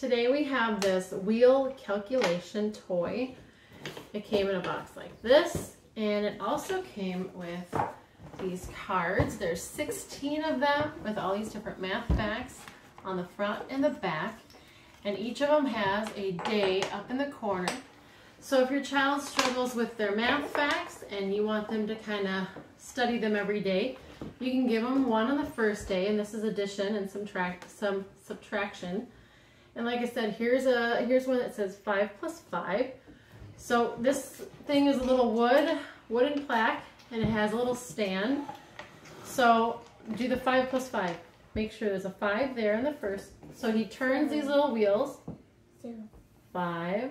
today we have this wheel calculation toy. It came in a box like this, and it also came with these cards. There's 16 of them with all these different math facts on the front and the back, and each of them has a day up in the corner. So if your child struggles with their math facts and you want them to kind of study them every day, you can give them one on the first day, and this is addition and subtract, some subtraction. And like I said, here's a here's one that says 5 plus 5. So this thing is a little wood, wooden plaque, and it has a little stand. So do the 5 plus 5. Make sure there's a 5 there in the first. So he turns these little wheels. 5. Five.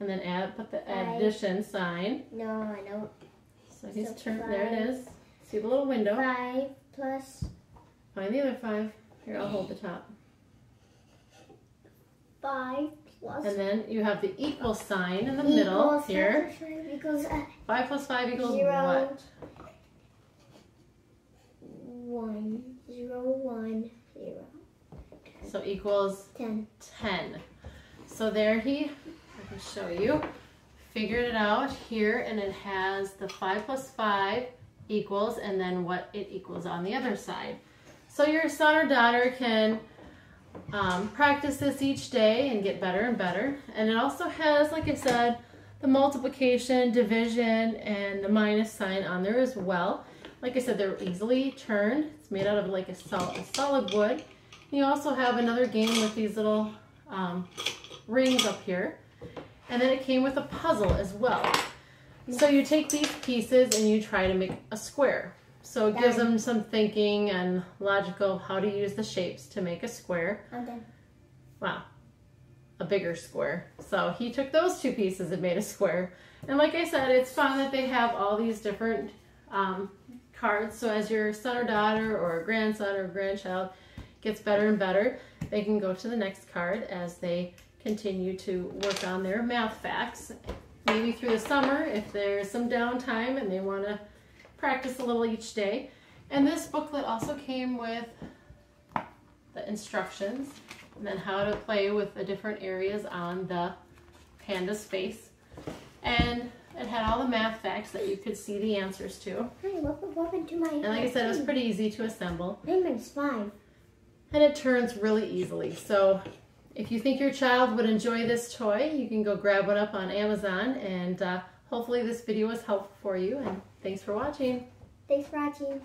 And then add put the Five. addition sign. No, I don't. So he's So turned, there it is. See the little window? Five plus Find the other 5. Here, I'll hold the top. Five plus And then you have the equal sign in the middle here. uh, 5 plus 5 equals Zero. what? one. Zero, one, zero. So equals Ten. 10. So there he, I can show you, figured it out here and it has the 5 plus 5 equals and then what it equals on the other side. So your son or daughter can um, practice this each day and get better and better. And it also has, like I said, the multiplication, division, and the minus sign on there as well. Like I said, they're easily turned. It's made out of like a, sol a solid wood. You also have another game with these little um, rings up here. And then it came with a puzzle as well. So you take these pieces and you try to make a square. So it gives them some thinking and logical how to use the shapes to make a square. Done. Wow, a bigger square. So he took those two pieces and made a square. And like I said, it's fun that they have all these different um, cards. So as your son or daughter or grandson or grandchild gets better and better, they can go to the next card as they continue to work on their math facts. Maybe through the summer if there's some downtime and they want to practice a little each day. And this booklet also came with the instructions and then how to play with the different areas on the panda's face. And it had all the math facts that you could see the answers to. Hey, what, what happened to my And like I said, it was pretty easy to assemble. Payment's five. And it turns really easily. So if you think your child would enjoy this toy, you can go grab one up on Amazon. And uh, hopefully this video was helpful for you. And thanks for watching. Thanks for watching.